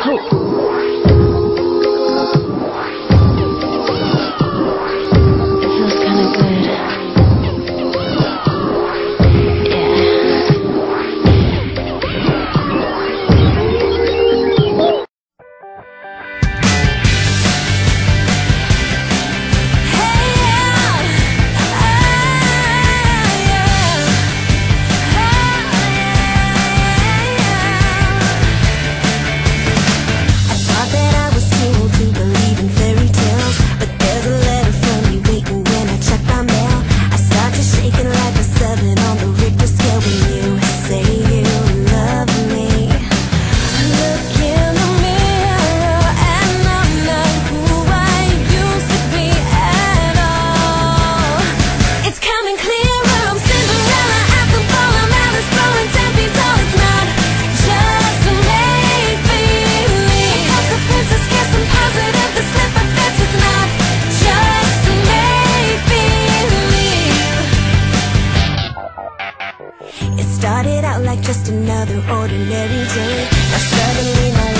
走。Started out like just another ordinary day. Now suddenly my